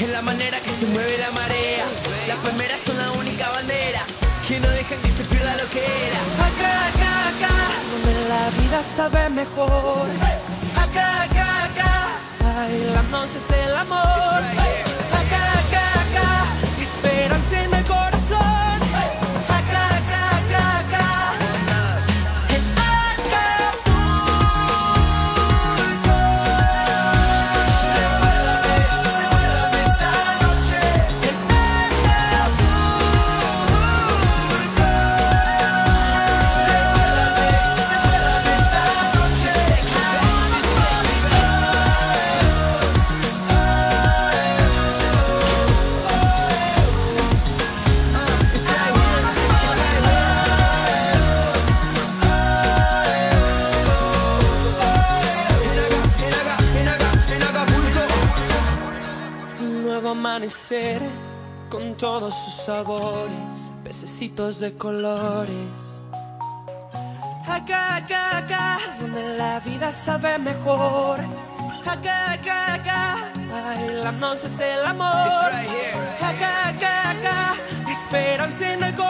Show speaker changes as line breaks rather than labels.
Es la manera que se mueve la marea. Las palmeras son la única bandera que no dejan que se pierda lo que era.
Acá, acá, acá, donde la vida sabe mejor. Acá, acá, acá, bailamos es el amor. Nuevo amanecer con todos sus sabores, pececitos de colores. Acá, acá, acá, donde la vida sabe mejor. Acá, acá, acá, bailamos es el amor. Acá, acá, acá, esperanza en el corazón.